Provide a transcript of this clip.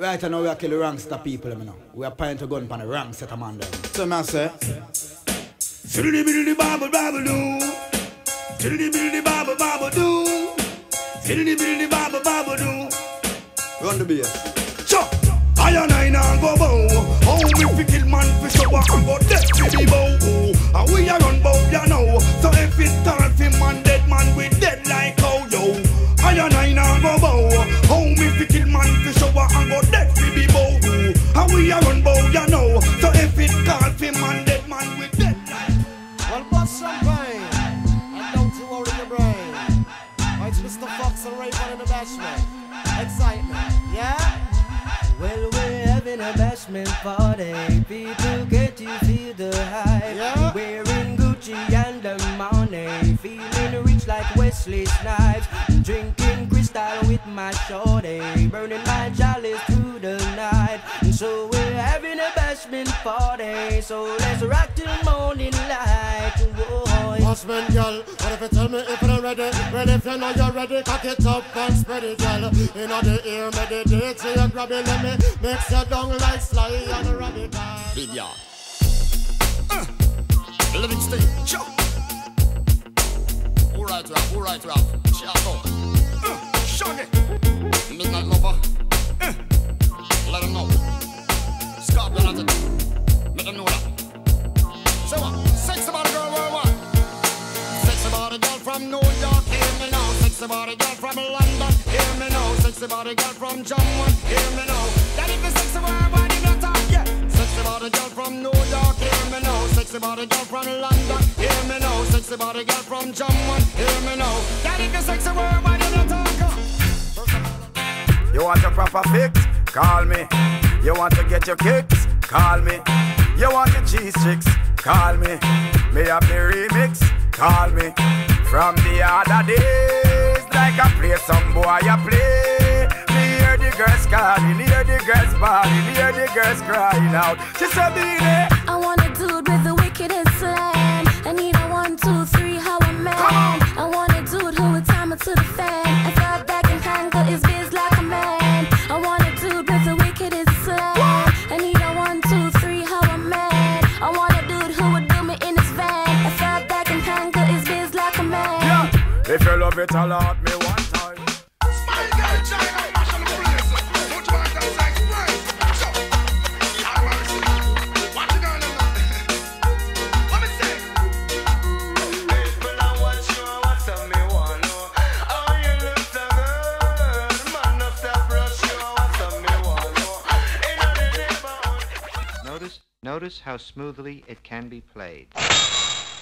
Right now we are killing wrong set of people, you know. We are pointing to gun upon the wrong set of man them. So man say, Fiddly biddly babble babble doo. Fiddly biddly babble babble doo. Fiddly biddly babble babble doo. Run the bass. Chop! I and I now go bow. Oh, How we fi kill man fi show and go dead fi be bow. Mr. Fox and Rayvon in the bashment. Excitement, yeah? Well, we're having a bashment party. People get to feel the hype. Yeah. Wearing Gucci and the money. Feeling rich like Wesley Snipes. Drinking with my shorty. Burning my chalice through the night. And so we're having a bashment party. So let's rock till morning light. Whoa. Husband, girl, what if you tell me if you're ready? Ready if you know you're ready, cock it up and spread it, girl. In the ear, meditate, so you grab it, let me mix you down like Sly and a rabbit. Big yard. Uh, Livingston, chop. All right, rap, all right, rap. From New York, hear me now. Sexy body girl from London, hear me now. Sexy body girl from Jamaica, hear me now. That if it's sexy worldwide, you don't talk, yeah. Sexy body girl from New York, hear me now. Sexy body girl from London, hear me now. Sexy body girl from Jamaica, hear me now. That if it's sexy worldwide, you don't talk. You want a proper fix? Call me. You want to get your kicks? Call me. You want your cheese chicks? Call me. Me have the remix? Call me. From the other days, like I play some boy, I play. Me hear the girls calling, hear the girls bawling, hear the girls crying out. She said, "Be. I want a dude with the wickedest slam. I need a one, two, three, how a man. I want a dude who would time it to the fan. If you love it, I'll out me one time. Girl, China, I me neighborhood. Notice, notice how smoothly it can be played.